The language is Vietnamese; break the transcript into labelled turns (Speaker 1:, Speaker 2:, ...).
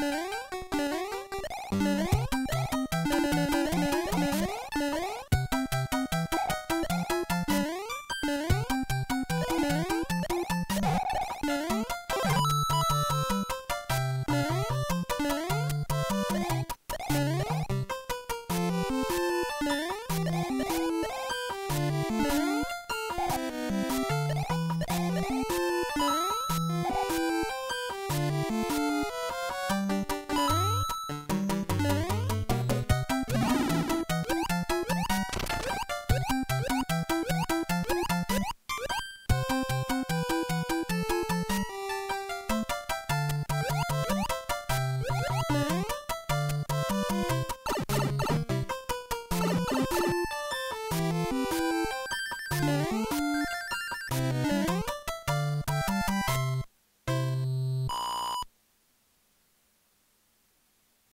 Speaker 1: Bye. Música